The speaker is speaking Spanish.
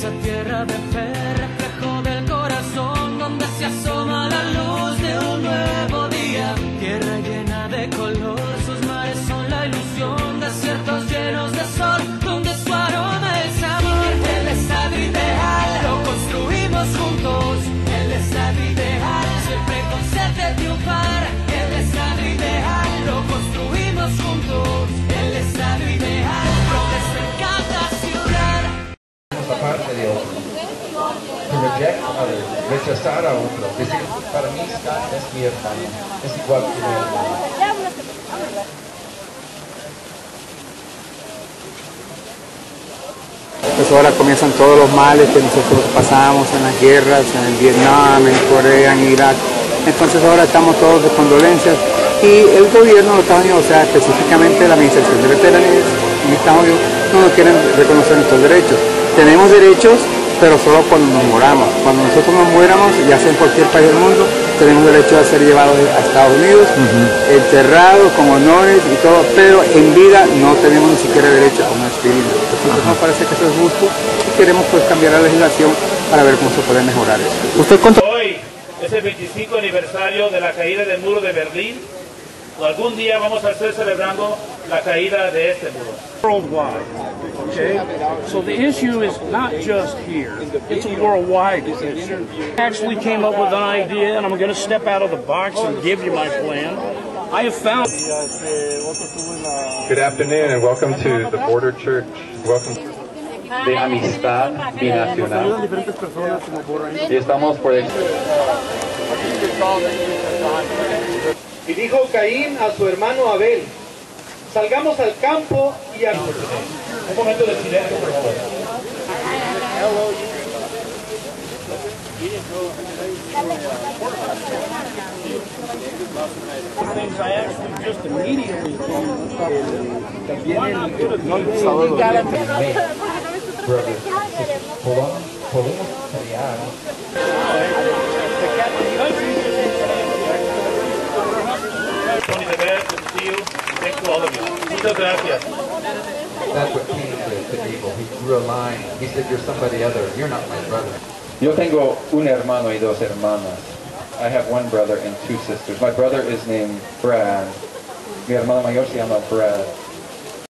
esa tierra de fe, aparte de otros. Rechazar a otros, decir, para mí es mi es igual que mi hermano. Pues ahora comienzan todos los males que nosotros pasamos en las guerras, en Vietnam, en Corea, en Irak. Entonces ahora estamos todos de condolencias y el gobierno de Estados Unidos, o sea, específicamente la Administración de Veteranos en Estados no nos quieren reconocer nuestros derechos. Tenemos derechos, pero solo cuando nos moramos. Cuando nosotros nos muéramos, ya sea en cualquier país del mundo, tenemos derecho a ser llevados a Estados Unidos, enterrados con honores y todo, pero en vida no tenemos ni siquiera derecho a una despedida. Entonces nos parece que eso es justo y queremos pues cambiar la legislación para ver cómo se puede mejorar eso. ¿Usted Hoy es el 25 aniversario de la caída del muro de Berlín. O algún día vamos a estar celebrando la caída de este muro. worldwide. Okay? So the issue is not just here, it's a worldwide issue. I actually came up with an idea, and I'm going to step out of the box and give you my plan. I have found. Good afternoon and welcome to the Border Church. Welcome de amistad binacional. Y estamos por el... Y dijo Caín a su hermano Abel, salgamos al campo y a... Un momento de silencio, por favor. Things I actually just immediately brothers. Podemos, podemos Muchas gracias. That's what Cain did to Abel. He drew a line. He said, you're somebody other. You're not my brother. Yo tengo un hermano y dos hermanas. I have one brother and two sisters. My brother is named Brad. Mi hermano mayor se llama Brad.